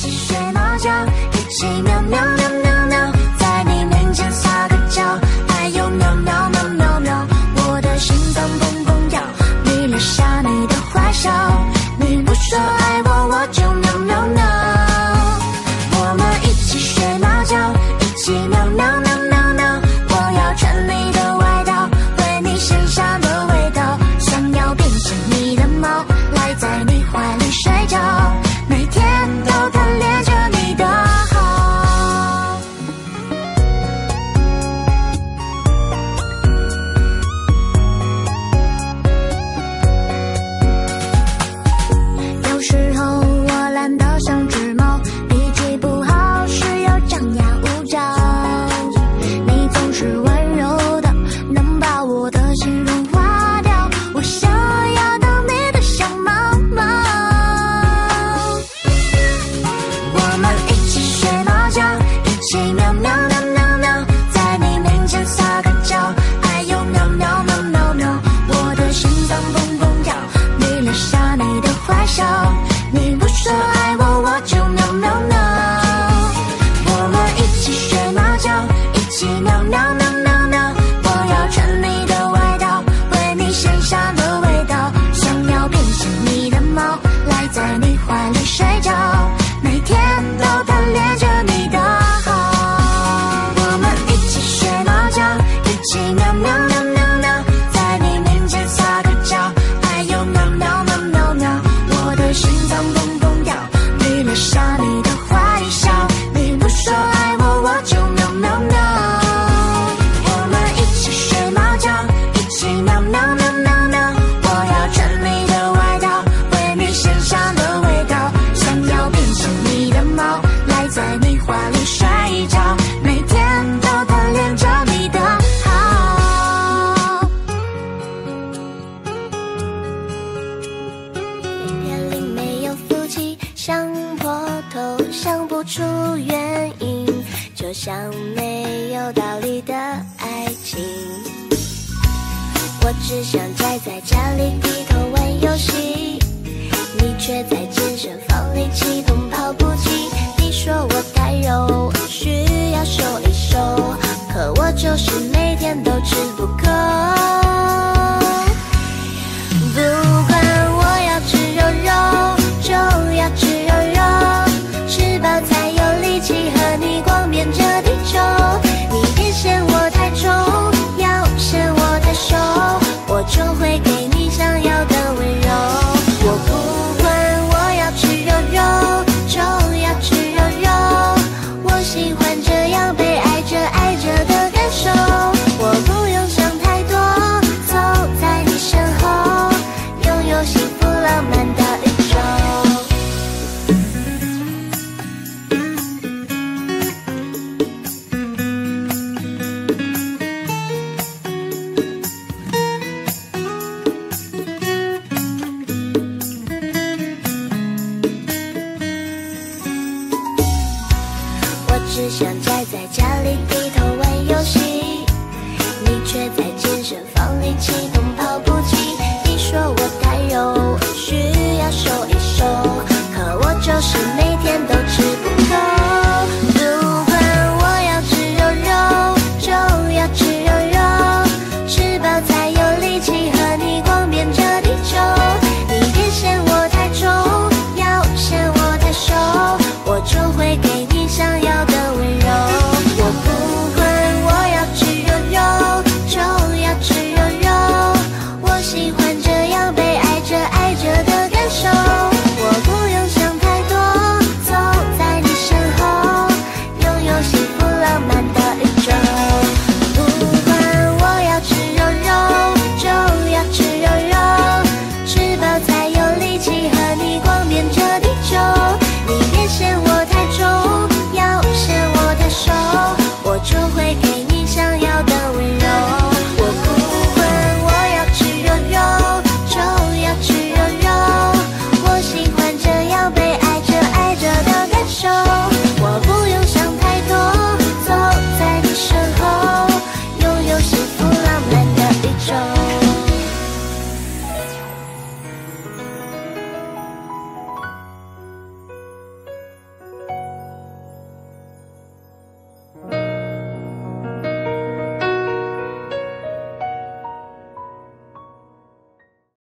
一起学猫叫，一起喵喵喵。出原因就像没有道理的爱情我只想宅在家里低头玩游戏你却在健身房里启动跑步机你说我太肉需要瘦一瘦可我就是每天都吃不够 that's it